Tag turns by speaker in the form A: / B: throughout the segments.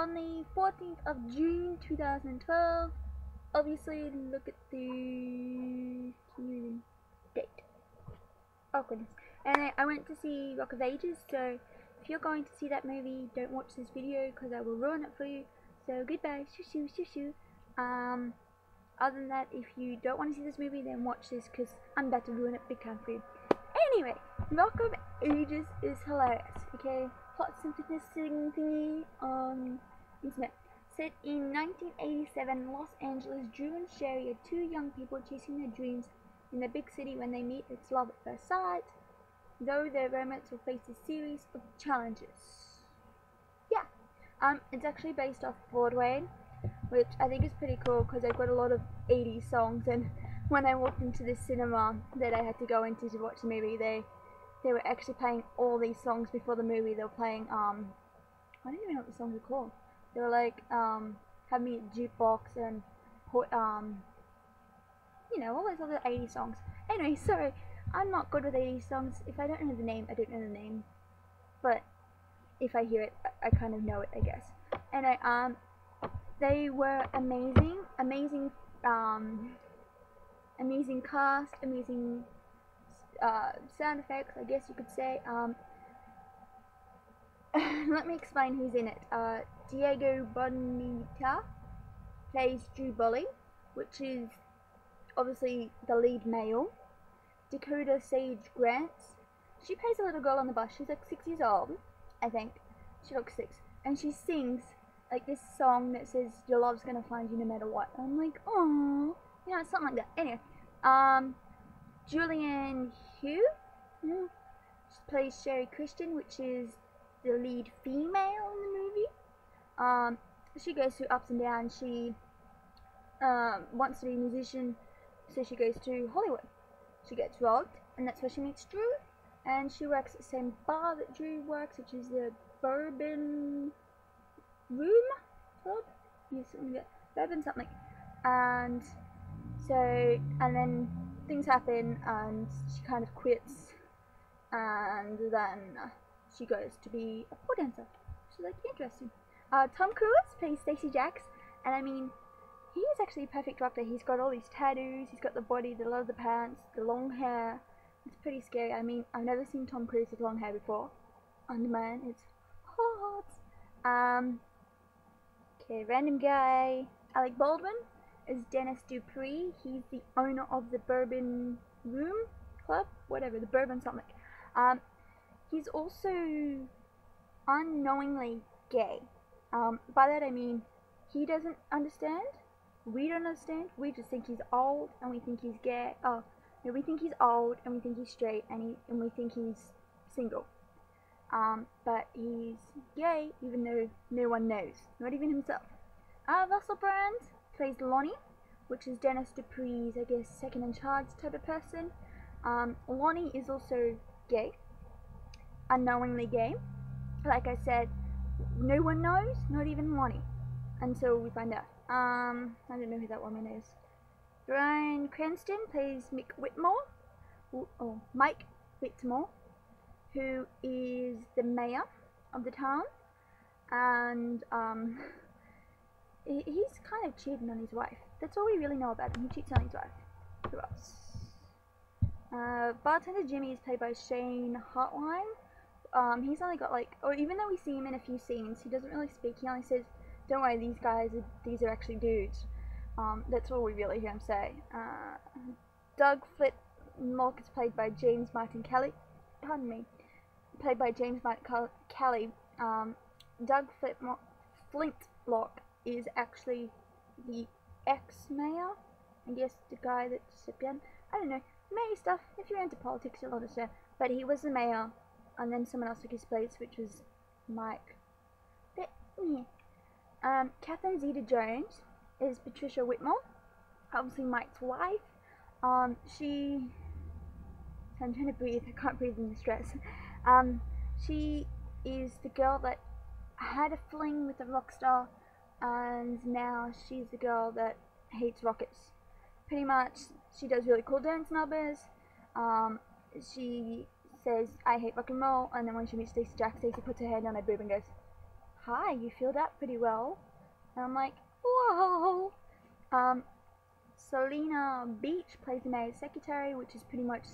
A: on the 14th of June 2012. Obviously, look at the date. Oh goodness. And I, went to see Rock of Ages, so if you're going to see that movie, don't watch this video because I will ruin it for you. So goodbye, shoo shoo shoo shoo. Um, other than that, if you don't want to see this movie, then watch this because I'm about to ruin it big time for you. Anyway, Rock of Ages is hilarious, okay? Synthesis thingy on internet. Set in 1987, Los Angeles, Drew and Sherry are two young people chasing their dreams in the big city when they meet it's love at first sight, though their romance will face a series of challenges. Yeah, um, it's actually based off Broadway, which I think is pretty cool because they've got a lot of 80s songs and when I walked into the cinema that I had to go into to watch the movie, they they were actually playing all these songs before the movie. They were playing um, I don't even know what the songs were called. They were like um, have me jukebox and um, you know all those other 80s songs. Anyway, sorry, I'm not good with 80s songs. If I don't know the name, I don't know the name. But if I hear it, I, kind of know it, I guess. Anyway, um, they were amazing, amazing um amazing cast, amazing uh, sound effects, I guess you could say. Um, let me explain who's in it. Uh, Diego Boneta plays Drew Bully, which is obviously the lead male. Dakota Sage Grant, she plays a little girl on the bus. She's like six years old, I think. She looks six, and she sings like this song that says "Your love's gonna find you no matter what." I'm like, oh, yeah, something like that. Anyway, um, Julianne Mm, she plays Sherry Christian, which is the lead female in the movie. Um, she goes through ups and downs. She um, wants to be a musician, so she goes to Hollywood. She gets robbed, and that's where she meets Drew. And she works at the same bar that Drew works, which is the Bourbon Room Club. Yes, something like. Bourbon something. And so, and then things happen, and she kind of quits, and then she goes to be a pole dancer. She's like interesting. Uh, Tom Cruise plays Stacy Jacks, and I mean, he is actually a perfect doctor. He's got all these tattoos, he's got the body, the leather pants, the long hair. It's pretty scary. I mean, I've never seen Tom Cruise with long hair before. And man, it's hot. Um, okay, random guy. Alec Baldwin is Dennis Dupree. He's the owner of the Bourbon Room Club, whatever, the Bourbon something. Um, he's also unknowingly gay. Um, by that I mean he doesn't understand. We don't understand. We just think he's old and we think he's gay. Oh, no, we think he's old and we think he's straight and he and we think he's single. Um, but he's gay even though no one knows, not even himself. Uh, Russell Brand plays Lonnie, which is Dennis Dupree's, I guess, second in charge type of person. Um, Lonnie is also gay, unknowingly gay. Like I said, no one knows, not even Lonnie, until we find out. Um, I don't know who that woman is. Bryan Cranston plays Mick Whitmore, oh, Mike Whitmore, who is the mayor of the town, and um, he's kind of cheating on his wife. That's all we really know about him. He cheats on his wife. Who else? Uh, Bartender Jimmy is played by Shane Hartline. Um, he's only got like, or even though we see him in a few scenes, he doesn't really speak. He only says, "Don't worry, these guys, are, these are actually dudes." Um, that's all we really hear him say. Uh, Doug Flintlock is played by James Martin Kelly. Pardon me, played by James Martin Kelly. Um, Doug Flintlock is actually the ex-mayor. I guess the guy that stepped down. I don't know. Mayor stuff. If you're into politics, you'll understand. But he was the mayor, and then someone else took his place, which was Mike. But, yeah. Um, Catherine Zeta-Jones is Patricia Whitmore, obviously Mike's wife. Um, she... I'm trying to breathe. I can't breathe in the stress. Um, she is the girl that had a fling with a rock star and now she's the girl that hates rockets. Pretty much, she does really cool dance numbers. Um, she says, I hate rock and roll, and then when she meets Stacey Jack, Stacey puts her hand on her boob and goes, hi, you filled out pretty well. And I'm like, whoa. Um, Selena Beach plays the mayor's secretary, which is pretty much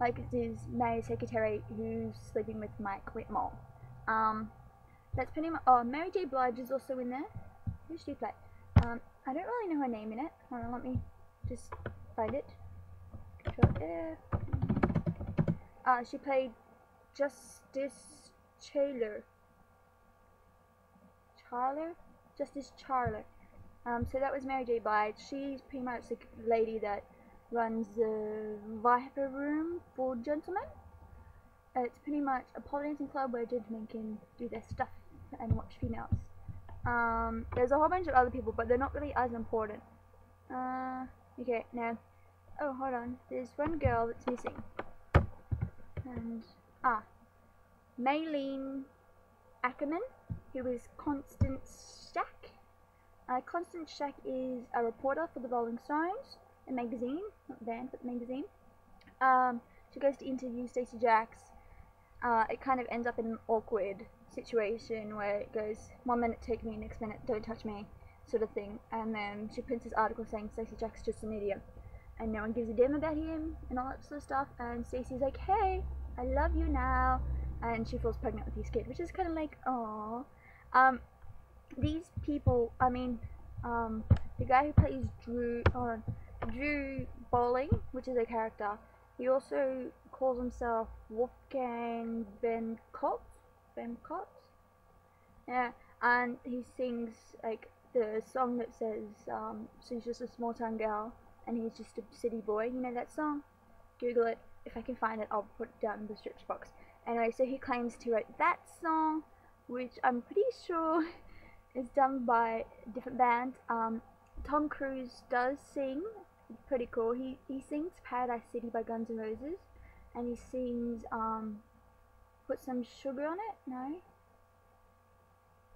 A: like this mayor's secretary who's sleeping with Mike Whitmore. Um, that's pretty much. Oh, Mary J. Blige is also in there. Who should she play? Um, I don't really know her name in it. Hold on, let me just find it. Control Uh, she played Justice Charlier. Charlier? Justice Charlier. Um, so that was Mary J. Blige. She's pretty much the lady that runs the Viper Room for gentlemen. It's pretty much a pole dancing club where gentlemen can do their stuff and watch females. Um, there's a whole bunch of other people, but they're not really as important. Uh, okay, now, oh, hold on. There's one girl that's missing. And, ah, Malin Akerman, who is Constance Stack. Uh, Constance Stack is a reporter for the Rolling Stones, a magazine, not band, but magazine. Um, she goes to interview Stacey Jacks. Uh, it kind of ends up in an awkward situation where it goes one minute take me, next minute don't touch me, sort of thing. And then she prints this article saying Stacey Jack's just an idiot, and no one gives a damn about him and all that sort of stuff. And Stacey's like, hey, I love you now, and she falls pregnant with his kid, which is kind of like, oh. Um, these people, I mean, um, the guy who plays Drew, oh, Drew Bowling, which is a character, he also calls himself Wolfgang Ben Kotz, Bemcott. Yeah, and he sings like the song that says um, she's just a small town girl and he's just a city boy. You know that song? Google it. If I can find it, I'll put it down in the description box. Anyway, so he claims to write that song, which I'm pretty sure is done by a different band. Um, Tom Cruise does sing. Pretty cool. He he sings Paradise City by Guns N' Roses, and he sings um, put some sugar on it? No?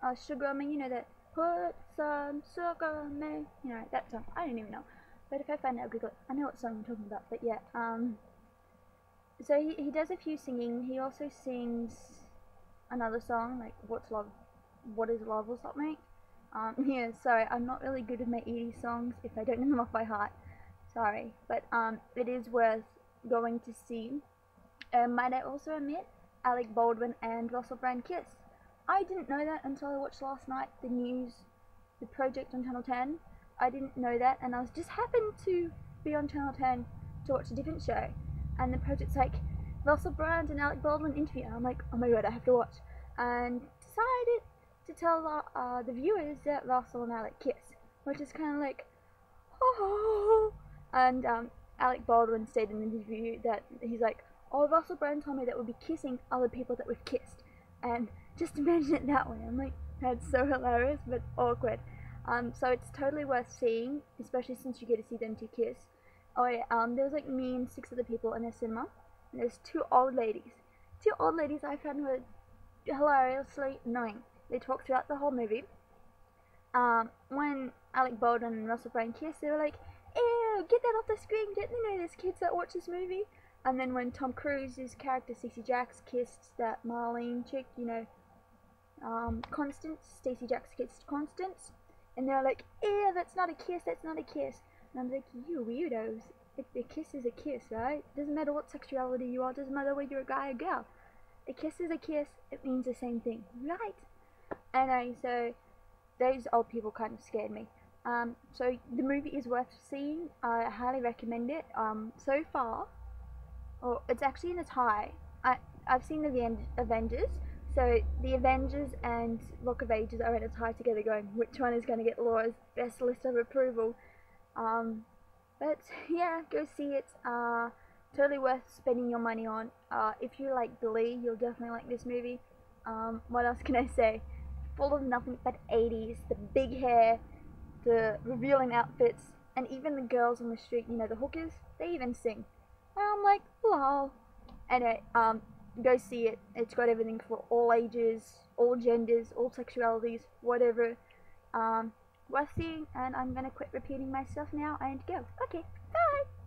A: Uh, sugar on me, you know that, put some sugar on me, you know, that song, I don't even know, but if I find it, I'll Google it, I know what song I'm talking about, but yeah, um, so he, he does a few singing, he also sings another song, like, What's Love, What Is Love or something, um, yeah, sorry, I'm not really good with my 80s songs if I don't know them off by heart, sorry, but, um, it is worth going to see, um, might I also admit, Alec Baldwin and Russell Brand kiss. I didn't know that until I watched last night the news, the project on Channel 10. I didn't know that, and I was just happened to be on Channel 10 to watch a different show, and the project's like Russell Brand and Alec Baldwin interview. And I'm like, oh my god, I have to watch, and decided to tell uh, the viewers that Russell and Alec kiss, which is kind of like, oh, and um, Alec Baldwin stated in the interview that he's like, Oh, Russell Brand told me that we'd be kissing other people that we've kissed. And just imagine it that way. I'm like, that's so hilarious, but awkward. Um, so it's totally worth seeing, especially since you get to see them two kiss. Oh yeah, um, there was like me and six other people in a cinema. And there's two old ladies. Two old ladies I found were hilariously annoying. They talked throughout the whole movie. Um, when Alec Baldwin and Russell Brand kissed, they were like, Ew, get that off the screen, don't they know there's kids that watch this movie? And then when Tom Cruise's character Stacey Jacks kissed that Marlene chick, you know, um, Constance, Stacey Jacks kissed Constance, and they're like, "Ew, that's not a kiss, that's not a kiss." And I'm like, "You weirdos! If a kiss is a kiss, right? Doesn't matter what sexuality you are, doesn't matter whether you're a guy or a girl. A kiss is a kiss. It means the same thing, right?" Anyway, so those old people kind of scared me. Um, so the movie is worth seeing. I highly recommend it. Um, so far, Oh, it's actually in a tie. I I've seen the Avengers, so the Avengers and Rock of Ages are in a tie together, going which one is going to get Laura's best list of approval. Um, but yeah, go see it. Uh, totally worth spending your money on. Uh, if you like Glee, you'll definitely like this movie. Um, what else can I say? Full of nothing but 80s, the big hair, the revealing outfits, and even the girls on the street, you know, the hookers, they even sing. And I'm like, wow. Anyway, um, go see it. It's got everything for all ages, all genders, all sexualities, whatever. Um, worth seeing, and I'm gonna quit repeating myself now and go. Okay, bye!